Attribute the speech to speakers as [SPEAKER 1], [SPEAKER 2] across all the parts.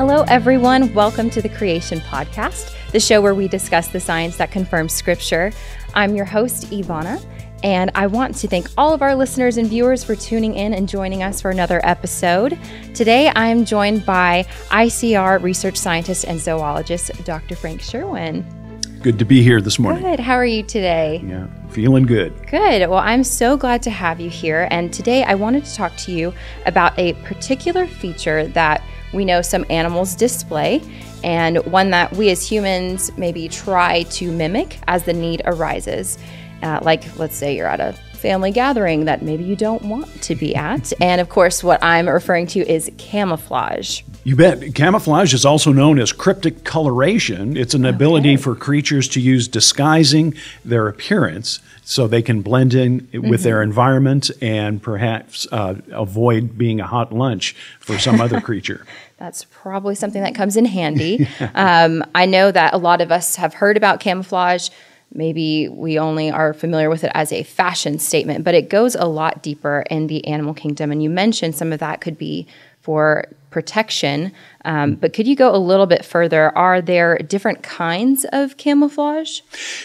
[SPEAKER 1] Hello, everyone. Welcome to the Creation Podcast, the show where we discuss the science that confirms Scripture. I'm your host, Ivana, and I want to thank all of our listeners and viewers for tuning in and joining us for another episode. Today, I am joined by ICR research scientist and zoologist, Dr. Frank Sherwin.
[SPEAKER 2] Good to be here this morning.
[SPEAKER 1] Good. How are you today?
[SPEAKER 2] Yeah, feeling good.
[SPEAKER 1] Good. Well, I'm so glad to have you here. And today, I wanted to talk to you about a particular feature that we know some animals display, and one that we as humans maybe try to mimic as the need arises. Uh, like, let's say you're at a family gathering that maybe you don't want to be at. And of course, what I'm referring to is camouflage.
[SPEAKER 2] You bet. Camouflage is also known as cryptic coloration. It's an okay. ability for creatures to use disguising their appearance so they can blend in with mm-hmm. their environment and perhaps uh, avoid being a hot lunch for some other creature.
[SPEAKER 1] That's probably something that comes in handy. um, I know that a lot of us have heard about camouflage Maybe we only are familiar with it as a fashion statement, but it goes a lot deeper in the animal kingdom. And you mentioned some of that could be for protection. Um, but could you go a little bit further? Are there different kinds of camouflage?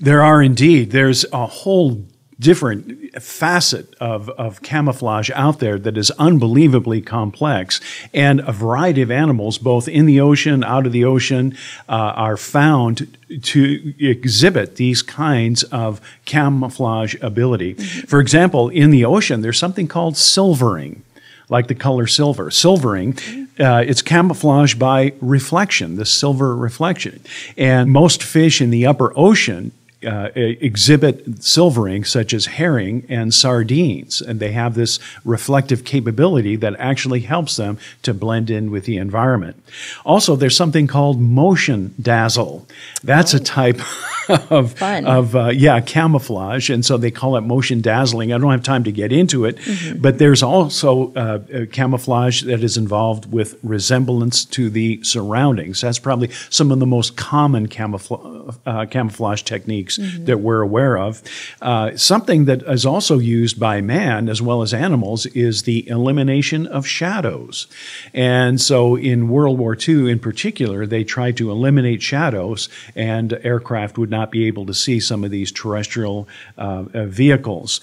[SPEAKER 2] There are indeed. There's a whole different facet of, of camouflage out there that is unbelievably complex. And a variety of animals, both in the ocean, out of the ocean, uh, are found to exhibit these kinds of camouflage ability. Mm-hmm. For example, in the ocean, there's something called silvering like the color silver. Silvering, mm-hmm. uh, it's camouflage by reflection, the silver reflection. And most fish in the upper ocean uh, exhibit silvering, such as herring and sardines, and they have this reflective capability that actually helps them to blend in with the environment. Also, there's something called motion dazzle. That's oh. a type of, of uh, yeah camouflage, and so they call it motion dazzling. I don't have time to get into it, mm-hmm. but there's also uh, camouflage that is involved with resemblance to the surroundings. That's probably some of the most common camouflage uh, camouflage techniques techniques mm-hmm. that we're aware of. Uh, something that is also used by man as well as animals is the elimination of shadows. And so in World War II in particular, they tried to eliminate shadows, and aircraft would not be able to see some of these terrestrial uh, uh vehicles.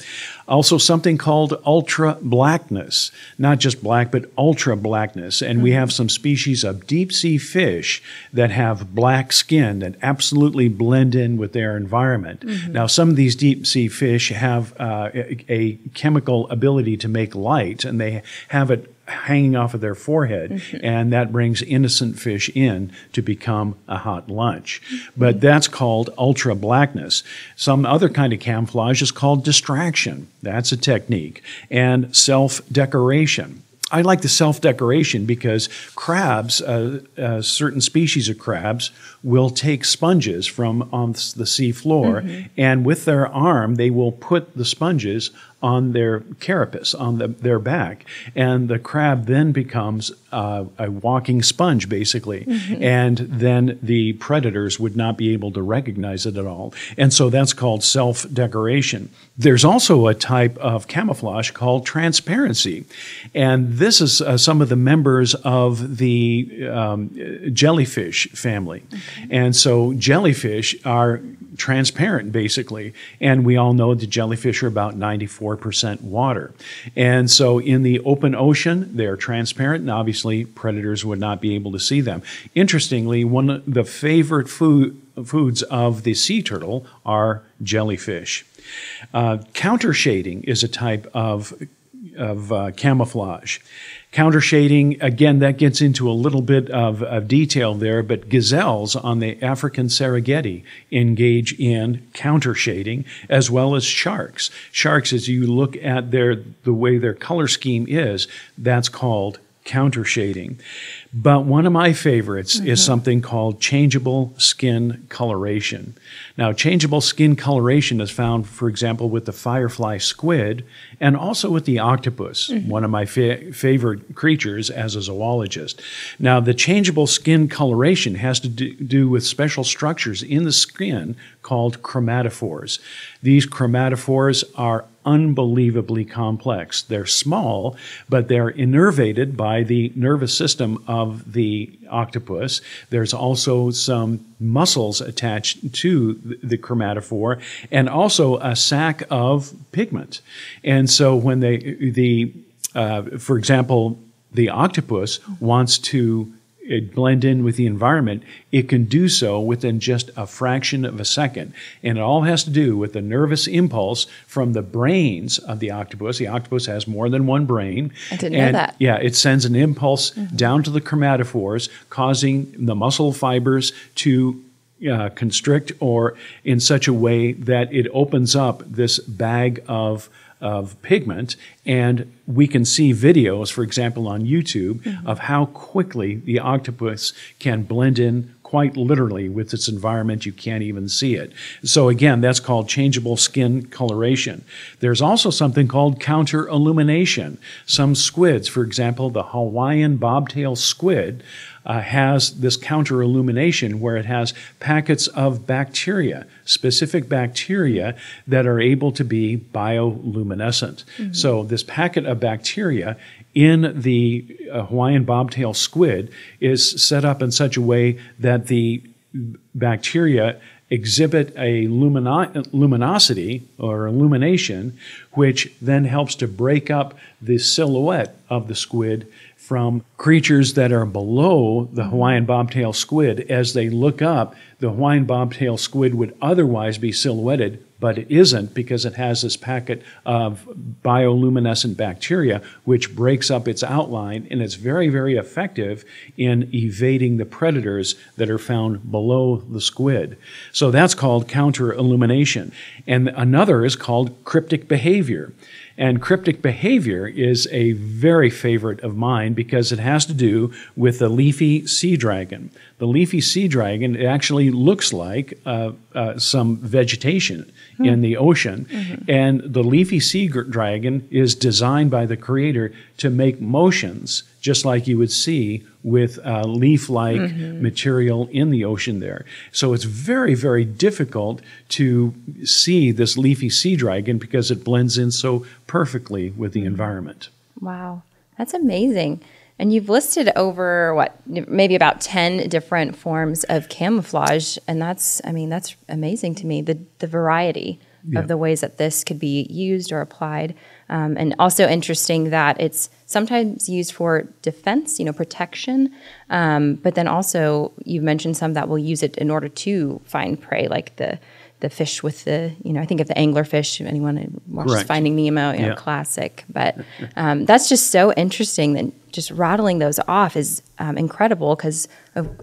[SPEAKER 2] Also, something called ultra blackness, not just black, but ultra blackness. And mm-hmm. we have some species of deep sea fish that have black skin that absolutely blend in with their environment. Mm-hmm. Now, some of these deep sea fish have uh, a, a chemical ability to make light, and they have it hanging off of their forehead, mm-hmm. and that brings innocent fish in to become a hot lunch. Mm-hmm. But that's called ultra blackness. Some other kind of camouflage is called distraction. That's a technique. And self decoration. I like the self decoration because crabs, uh, uh, certain species of crabs, will take sponges from on the sea floor, mm-hmm. and with their arm, they will put the sponges on their carapace, on the, their back. And the crab then becomes uh, a walking sponge, basically. Mm-hmm. And then the predators would not be able to recognize it at all. And so that's called self decoration. There's also a type of camouflage called transparency. And this is uh, some of the members of the um, jellyfish family. Mm-hmm. And so jellyfish are transparent, basically. And we all know that jellyfish are about 94% water. And so in the open ocean, they're transparent, and obviously predators would not be able to see them. Interestingly, one of the favorite food, foods of the sea turtle are jellyfish. Uh, counter shading is a type of, of uh, camouflage. Counter shading, again, that gets into a little bit of, of, detail there, but gazelles on the African Serengeti engage in counter shading as well as sharks. Sharks, as you look at their the way their color scheme is, that's called counter shading. But one of my favorites mm-hmm. is something called changeable skin coloration. Now, changeable skin coloration is found, for example, with the firefly squid and also with the octopus, mm-hmm. one of my fa- favorite creatures as a zoologist. Now, the changeable skin coloration has to do, do with special structures in the skin called chromatophores. These chromatophores are unbelievably complex. They're small, but they're innervated by the nervous system of the octopus. There's also some muscles attached to the chromatophore and also a sac of pigment. And so when they, the, uh, for example, the octopus wants to it blend in with the environment, it can do so within just a fraction of a second. And it all has to do with the nervous impulse from the brains of the octopus. The octopus has more than one brain.
[SPEAKER 1] I didn't
[SPEAKER 2] and,
[SPEAKER 1] know that.
[SPEAKER 2] Yeah, it sends an impulse mm-hmm. down to the chromatophores, causing the muscle fibers to uh, constrict or in such a way that it opens up this bag of of pigment. And we can see videos, for example, on YouTube, mm-hmm. of how quickly the octopus can blend in quite literally with its environment. You can't even see it. So, again, that's called changeable skin coloration. There's also something called counter illumination. Some squids, for example, the Hawaiian bobtail squid, uh, has this counter illumination where it has packets of bacteria, specific bacteria that are able to be bioluminescent. Mm-hmm. So, this packet of bacteria in the uh, Hawaiian bobtail squid is set up in such a way that the bacteria exhibit a lumino- luminosity or illumination, which then helps to break up the silhouette of the squid from creatures that are below the Hawaiian bobtail squid. As they look up, the Hawaiian bobtail squid would otherwise be silhouetted, but it isn't because it has this packet of bioluminescent bacteria which breaks up its outline and it's very, very effective in evading the predators that are found below the squid. So that's called counter illumination. And another is called cryptic behavior. And cryptic behavior is a very favorite of mine because it has to do with the leafy sea dragon. The leafy sea dragon actually looks like uh, uh, some vegetation hmm. in the ocean. Mm-hmm. And the leafy sea dragon is designed by the creator to make motions just like you would see with uh, leaf like mm-hmm. material in the ocean there. So it's very, very difficult to see this leafy sea dragon because it blends in so perfectly with the environment.
[SPEAKER 1] Wow, that's amazing. And you've listed over what, maybe about 10 different forms of camouflage. And that's, I mean, that's amazing to me, the, the variety yeah. of the ways that this could be used or applied. Um, and also interesting that it's sometimes used for defense, you know, protection. Um, but then also, you mentioned some that will use it in order to find prey, like the the fish with the, you know, I think of the anglerfish. Anyone watches. Finding Nemo, you know, yeah. classic. But um, that's just so interesting that just rattling those off is um, incredible because,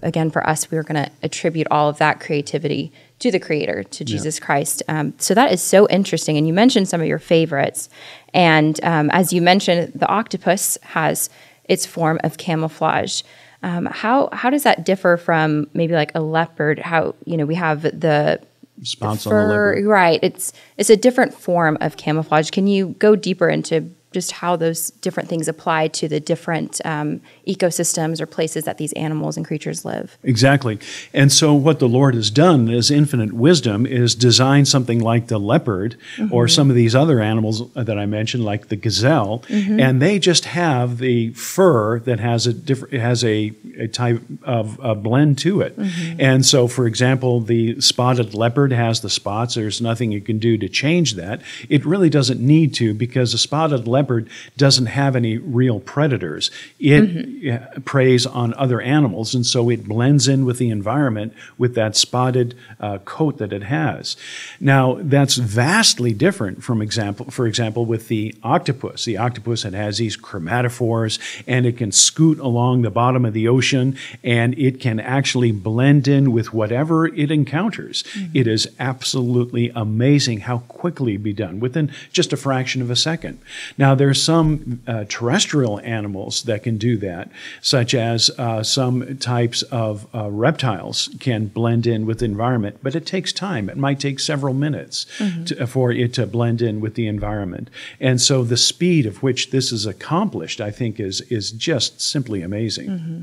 [SPEAKER 1] again, for us, we are going to attribute all of that creativity to the Creator, to Jesus yeah. Christ. Um, so that is so interesting. And you mentioned some of your favorites. And um, as you mentioned, the octopus has its form of camouflage. Um, how how does that differ from maybe like a leopard? How you know we have the
[SPEAKER 2] spots fur, on the leopard,
[SPEAKER 1] right? It's it's a different form of camouflage. Can you go deeper into just how those different things apply to the different um, ecosystems or places that these animals and creatures live.
[SPEAKER 2] Exactly. And so, what the Lord has done is infinite wisdom is design something like the leopard mm-hmm. or some of these other animals that I mentioned, like the gazelle, mm-hmm. and they just have the fur that has a different has a, a type of a blend to it. Mm-hmm. And so, for example, the spotted leopard has the spots. There's nothing you can do to change that. It really doesn't need to because a spotted leopard leopard doesn't have any real predators. It mm-hmm. preys on other animals, and so it blends in with the environment with that spotted uh, coat that it has. Now, that's vastly different from example, for example, with the octopus. The octopus it has these chromatophores, and it can scoot along the bottom of the ocean, and it can actually blend in with whatever it encounters. Mm-hmm. It is absolutely amazing how quickly it be done within just a fraction of a second. Now, now, there's some uh, terrestrial animals that can do that, such as uh, some types of uh, reptiles can blend in with the environment, but it takes time. It might take several minutes mm-hmm. to, for it to blend in with the environment. And so the speed of which this is accomplished, I think, is, is just simply amazing.
[SPEAKER 1] Mm-hmm.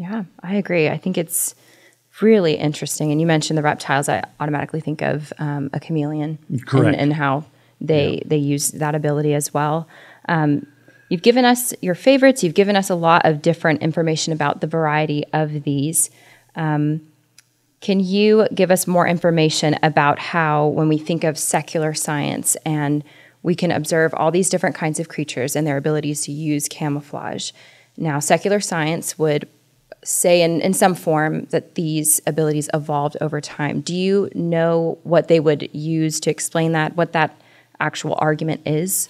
[SPEAKER 1] Yeah, I agree. I think it's really interesting. And you mentioned the reptiles, I automatically think of um, a chameleon
[SPEAKER 2] Correct.
[SPEAKER 1] And, and how they they use that ability as well. Um, you've given us your favorites. You've given us a lot of different information about the variety of these. Um, can you give us more information about how, when we think of secular science and we can observe all these different kinds of creatures and their abilities to use camouflage? Now, secular science would say in, in some form that these abilities evolved over time. Do you know what they would use to explain that, what that actual argument is?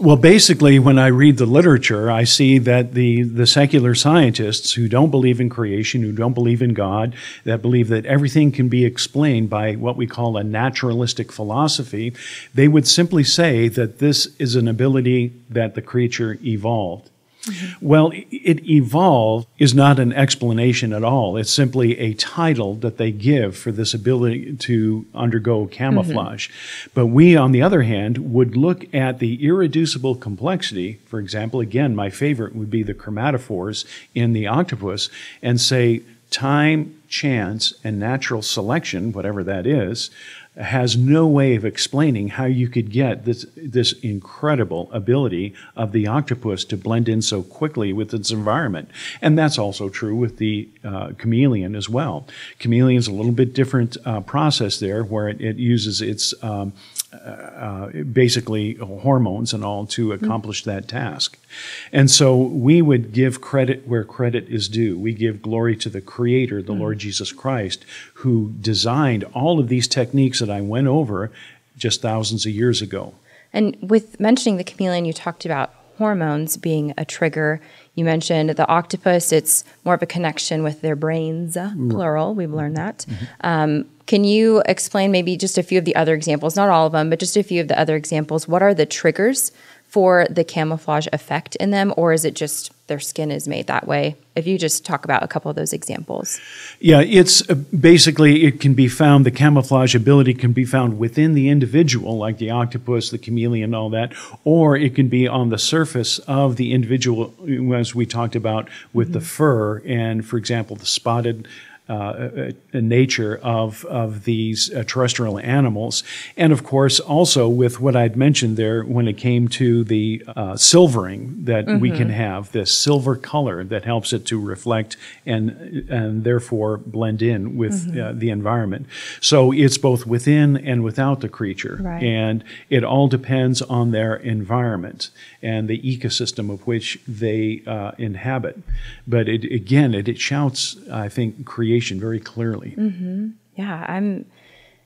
[SPEAKER 2] Well, basically, when I read the literature, I see that the, the secular scientists who don't believe in creation, who don't believe in God, that believe that everything can be explained by what we call a naturalistic philosophy, they would simply say that this is an ability that the creature evolved. Mm-hmm. Well, it evolved is not an explanation at all. It's simply a title that they give for this ability to undergo camouflage. Mm-hmm. But we, on the other hand, would look at the irreducible complexity. For example, again, my favorite would be the chromatophores in the octopus, and say time, chance, and natural selection, whatever that is, has no way of explaining how you could get this, this incredible ability of the octopus to blend in so quickly with its environment. And that's also true with the uh, chameleon as well. Chameleon's a little bit different uh, process there where it, it uses its um, basically hormones and all to mm-hmm. accomplish that task. And so we would give credit where credit is due. We give glory to the Creator, the mm. Lord Jesus Christ, who designed all of these techniques that I went over just thousands of years ago.
[SPEAKER 1] And with mentioning the chameleon, you talked about hormones being a trigger. You mentioned the octopus, it's more of a connection with their brains, mm. plural. We've learned that. Mm-hmm. Um, can you explain maybe just a few of the other examples, not all of them, but just a few of the other examples? What are the triggers for the camouflage effect in them, or is it just their skin is made that way? If you just talk about a couple of those examples.
[SPEAKER 2] Yeah, it's uh, basically it can be found, the camouflage ability can be found within the individual, like the octopus, the chameleon, all that, or it can be on the surface of the individual, as we talked about with mm-hmm. the fur, and for example, the spotted uh, nature of, of these uh, terrestrial animals. And of course, also with what I'd mentioned there when it came to the uh, silvering that mm-hmm. we can have, this silver color that helps it to reflect and, and therefore blend in with mm-hmm. Uh, the environment. So it's both within and without the creature. Right. And it all depends on their environment and the ecosystem of which they uh, inhabit. But it, again, it, it shouts, I think, creation very clearly.
[SPEAKER 1] Mm-hmm. Yeah, I'm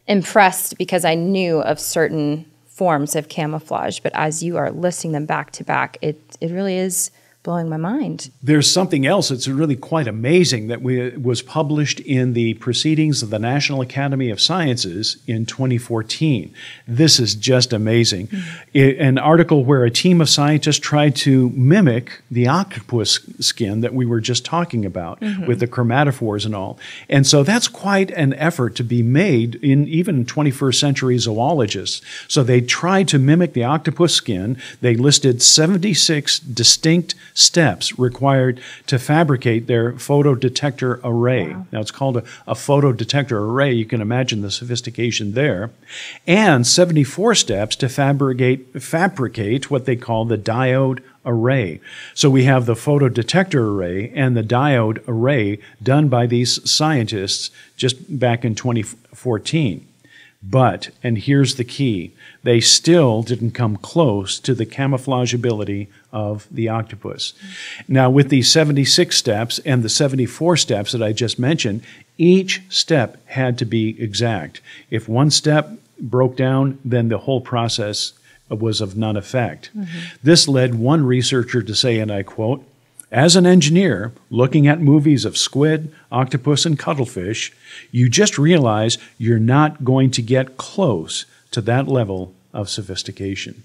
[SPEAKER 1] impressed because I knew of certain forms of camouflage, but as you are listing them back to back, it, it really is blowing my mind.
[SPEAKER 2] There's something else that's really quite amazing that we, was published in the Proceedings of the National Academy of Sciences in 2014. This is just amazing. Mm-hmm. It, an article where a team of scientists tried to mimic the octopus skin that we were just talking about mm-hmm. with the chromatophores and all. And so that's quite an effort to be made in even 21st century zoologists. So they tried to mimic the octopus skin. They listed 76 distinct steps required to fabricate their photodetector array. Wow. Now, it's called a, a photodetector array. You can imagine the sophistication there. And 74 steps to fabricate, fabricate what they call the diode array. So we have the photodetector array and the diode array done by these scientists just back in 2014. But, and here's the key, they still didn't come close to the camouflage ability of the octopus. Now, with the 76 steps and the 74 steps that I just mentioned, each step had to be exact. If one step broke down, then the whole process was of none effect. Mm-hmm. This led one researcher to say, and I quote, as an engineer, looking at movies of squid, octopus, and cuttlefish, you just realize you're not going to get close to that level of sophistication.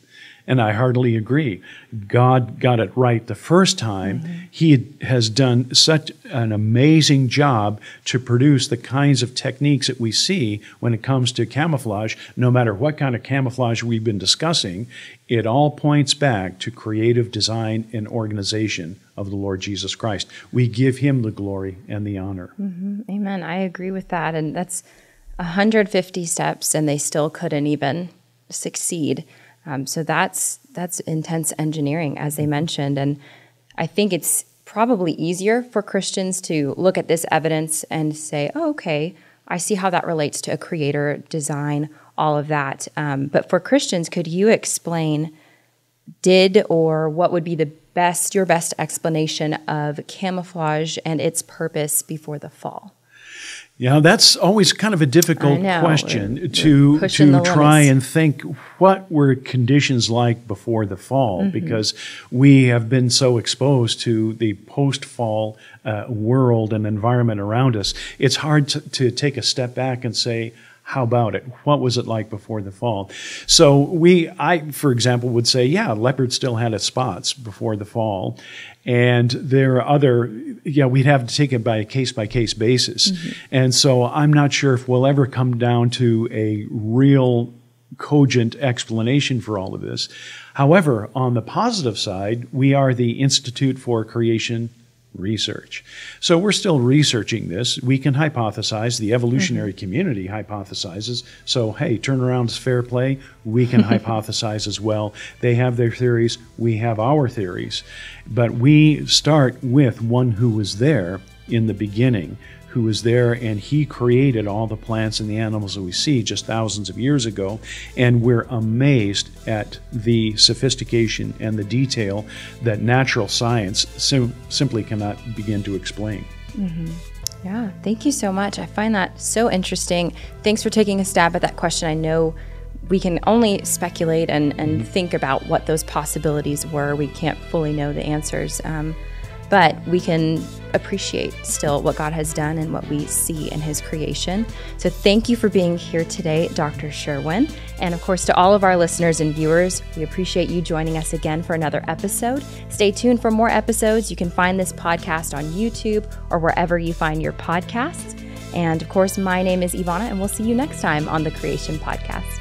[SPEAKER 2] And I heartily agree. God got it right the first time. Mm-hmm. He has done such an amazing job to produce the kinds of techniques that we see when it comes to camouflage. No matter what kind of camouflage we've been discussing, it all points back to creative design and organization of the Lord Jesus Christ. We give him the glory and the honor.
[SPEAKER 1] Mm-hmm. Amen. I agree with that. And that's 150 steps, and they still couldn't even succeed. Um, so that's that's intense engineering, as they mentioned, and I think it's probably easier for Christians to look at this evidence and say, "Oh, okay, I see how that relates to a creator, design, all of that." Um, but for Christians, could you explain? Did or what would be the best your best explanation of camouflage and its purpose before the fall?
[SPEAKER 2] Yeah, that's always kind of a difficult question we're, to we're to try and think what were conditions like before the fall mm-hmm. because we have been so exposed to the post-fall uh, world and environment around us. It's hard to, to take a step back and say, how about it? What was it like before the fall? So we, I, for example, would say, yeah, leopard still had its spots before the fall, and there are other. Yeah, we'd have to take it by a case by case basis, mm-hmm. and so I'm not sure if we'll ever come down to a real cogent explanation for all of this. However, on the positive side, we are the Institute for Creation research. So we're still researching this. We can hypothesize. The evolutionary mm-hmm. community hypothesizes. So, hey, turnaround is fair play. We can hypothesize as well. They have their theories. We have our theories. But we start with one who was there in the beginning who was there and he created all the plants and the animals that we see just thousands of years ago. And we're amazed at the sophistication and the detail that natural science sim- simply cannot begin to explain.
[SPEAKER 1] Mm-hmm. Yeah, thank you so much. I find that so interesting. Thanks for taking a stab at that question. I know we can only speculate and, and mm-hmm. think about what those possibilities were. We can't fully know the answers. Um, but we can appreciate still what God has done and what we see in His creation. So, thank you for being here today, Dr. Sherwin. And of course, to all of our listeners and viewers, we appreciate you joining us again for another episode. Stay tuned for more episodes. You can find this podcast on YouTube or wherever you find your podcasts. And of course, my name is Ivana, and we'll see you next time on the Creation Podcast.